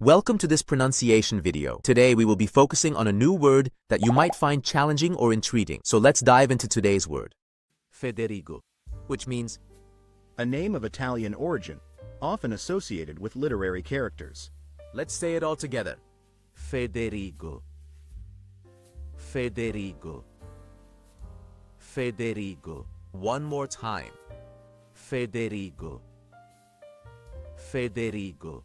Welcome to this pronunciation video. Today we will be focusing on a new word that you might find challenging or intriguing. So let's dive into today's word. Federigo, which means a name of Italian origin, often associated with literary characters. Let's say it all together. Federigo. Federigo. Federigo. One more time. Federigo. Federigo.